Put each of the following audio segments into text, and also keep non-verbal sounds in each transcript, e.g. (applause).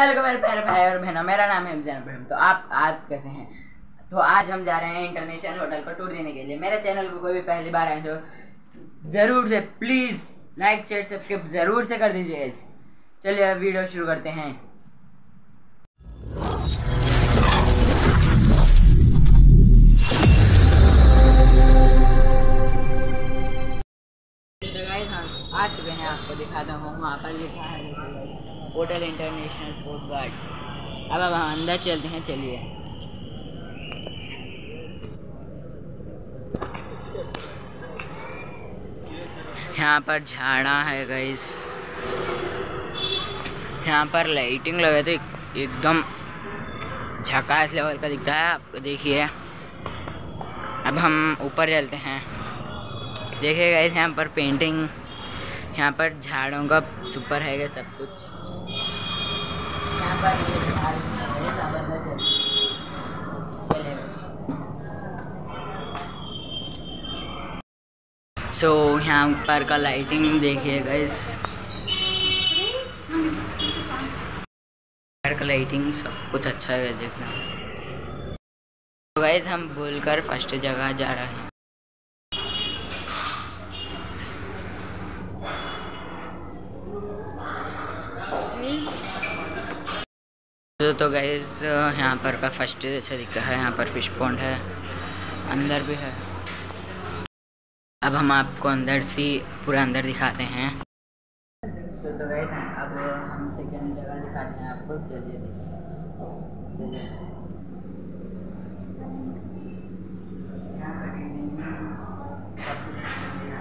Channel मेरे प्यारे भाई और बहनों, मेरा नाम है जैन इब्राहिम तो आप आप कैसे हैं? तो आज हम जा रहे हैं इंटरनेशनल होटल पर टूर देने के लिए। मेरे चैनल को कोई भी पहली बार आए तो ज़रूर से, प्लीज़ लाइक, शेयर, सब्सक्राइब ज़रूर से कर दीजिए चलिए अब वीडियो शुरू करते हैं। तो आ चुके हैं, आपको दिखाता हूँ, वहाँ पर लिखा है होटल इंटरनेशनल स्पोर्ट गार्ड अब अब हम अंदर चलते हैं, चलिए। यहाँ पर झाड़ा है गाइस यहाँ पर लाइटिंग लगे तो एकदम झकास लेवल का दिखता है आपको, देखिए। अब हम ऊपर चलते हैं। देखिए गाइस यहाँ पर पेंटिंग यहाँ पर झाड़ों का सुपर है सब कुछ। सो यहाँ पर का लाइटिंग देखिए इस का लाइटिंग सब कुछ अच्छा है, देखना। तो गाइस हम बोलकर फ़र्स्ट जगह जा रहे हैं। तो तो गाइस यहाँ पर का फ़र्स्ट जैसा दिखता है, यहाँ पर फ़िश पॉन्ड है, अंदर भी है। अब हम आपको अंदर से पूरा अंदर दिखाते हैं। तो तो गाइस अब हम सेकंड जगह दिखाते हैं आपको चलिए देखिए। चलिए यहाँ पर टीवी सब कुछ अच्छा है।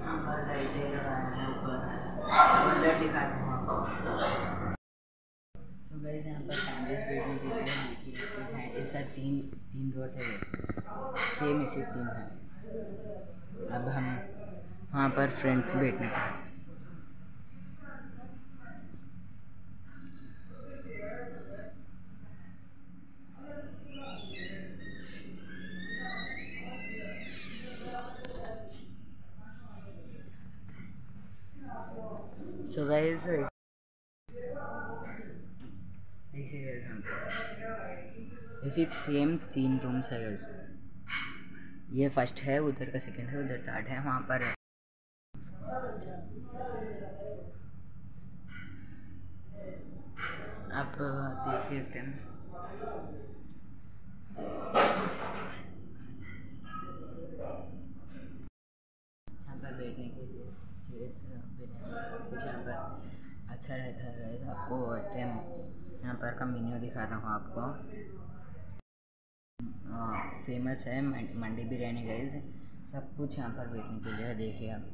यहाँ पर लाइटें लगाए हैं ऊपर अब अंदर दिखाते हैं आपको तो गाइस यहाँ पर फैमिलीज़ बैठने के लिए देखिए हैं ऐसा तीन रोड है। सेम ऐसे तीन है। अब हम वहाँ पर फ्रेंड्स बैठने का सो गाइस देखिए यहाँ ऐसी सेम तीन रूम्स है। ये फ़र्स्ट है, उधर का सेकंड है, उधर थर्ड है, वहाँ पर है। आप देखिए फ्रेम यहाँ पर बैठने के लिए यहाँ पर अच्छा रहता है आपको टाइम यहाँ पर का मेन्यू दिखाता हूँ आपको। फ़ेमस है, मंडी बिरयानी गाइज़ सब कुछ यहाँ पर बैठने के लिए देखिए आप।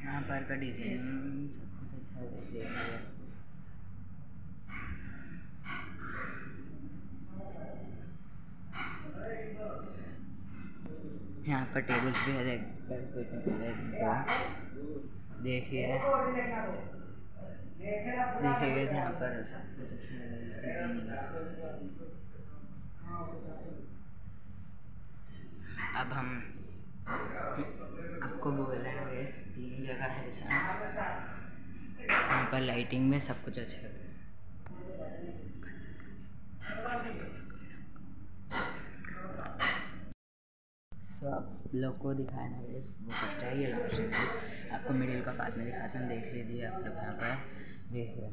यहाँ पर का डिज़ाइन सब कुछ अच्छा है देखिए यहाँ पर टेबल्स भी है देखिए। देखिए यहाँ पर। अब हम, आपको बोल रहे हैं तीन जगह है यहाँ पर लाइटिंग में सब कुछ अच्छा है तो आप लोग को दिखाना है। वो फ़र्स्ट है ये लास्ट है। आपको मिडिल का बाद में दिखाता हूँ देख लीजिए आप लोग यहाँ पर। देखिए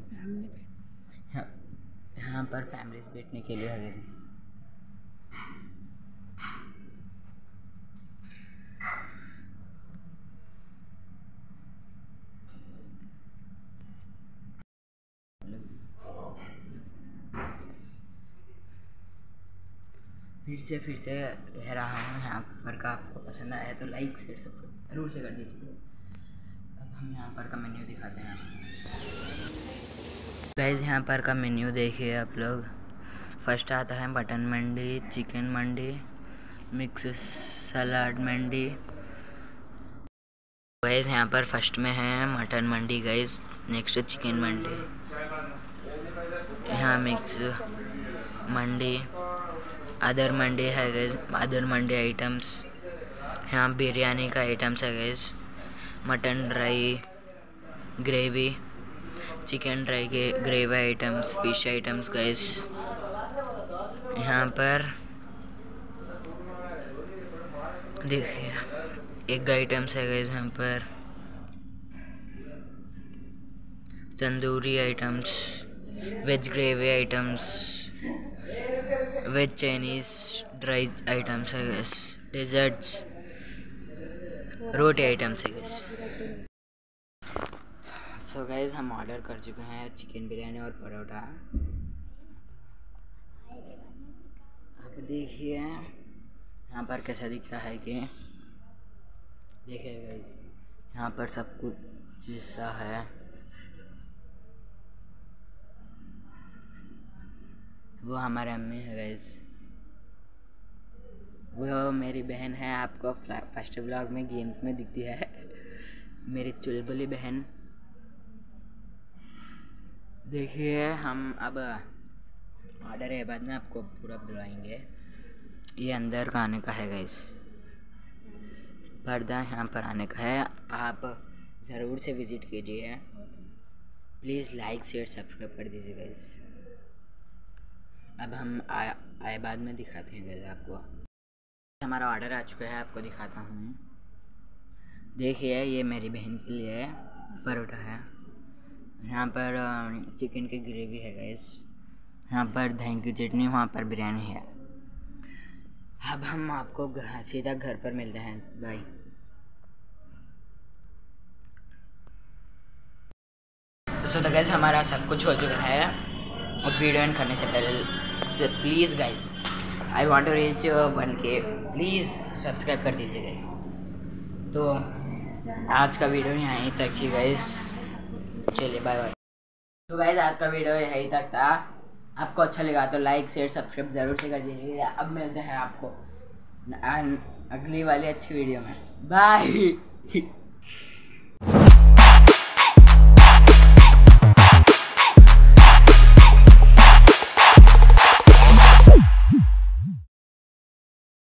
यहाँ यहाँ पर फैमिलीज़ बैठने के लिए है guys। फिर से फिर से कह रहा हूँ, यहाँ पर का आपको पसंद आया तो लाइक शेयर सब्सक्राइब ज़रूर से कर दीजिए। अब हम यहाँ पर का मेन्यू दिखाते हैं गाइज़ यहाँ पर का मेन्यू देखिए आप लोग। फ़र्स्ट आता है mutton mandi chicken mandi mix salad mandi. Guys यहाँ पर फ़र्स्ट में है mutton mandi guys next chicken mandi. यहाँ मिक्स मंडी। अदर मंडी है गैस अदर मंडी आइटम्स यहाँ बिरयानी का आइटम्स है guys mutton dry gravy chicken dry के gravy items fish items guys यहाँ पर देखिए, एक आइटम्स है गैस यहाँ पर tandoori items veg gravy items veg Chinese dry items है गैस डेजर्ट्स रोटी आइटम्स है गैस सो गैस हम ऑर्डर कर चुके हैं चिकन बिरयानी और परोठा। आप देखिए, यहाँ पर कैसा दिखता है कि देखिए गैस यहाँ पर सब कुछ जैसा है। वो हमारे अम्मी है गैस वो मेरी बहन है, आपको फ़र्स्ट ब्लॉग में गेम्स में दिखती है। (laughs) मेरी चुलबुली बहन। देखिए, हम अब ऑर्डर है, बाद में आपको पूरा बुलाएँगे। ये अंदर का आने का है गैस पर्दा यहाँ पर आने का है। आप ज़रूर से विज़िट कीजिए। प्लीज़ लाइक शेयर सब्सक्राइब कर दीजिए गैस अब हम आए बाद में दिखाते हैं जैसे आपको। हमारा ऑर्डर आ चुका है, आपको दिखाता हूँ। देखिए, ये मेरी बहन के लिए परोठा है। यहाँ पर चिकन की ग्रेवी है गैस यहाँ पर दही की चटनी, वहाँ पर बिरयानी है। अब हम आपको सीधा घर पर मिलते हैं। बाय सो तो गैस हमारा सब कुछ हो चुका है। और वीडियो एंड करने से पहले please guys I want to reach one K please subscribe कर दीजिए गाइज़ तो आज का वीडियो यहीं तक ही गाइज़ चलिए बाय बाय तो गाइज़ आज का वीडियो यहीं तक था. आपको अच्छा लगा तो लाइक शेयर सब्सक्राइब ज़रूर से कर दीजिएगा. अब मिलते हैं आपको अगली वाली अच्छी वीडियो में. बाय (laughs)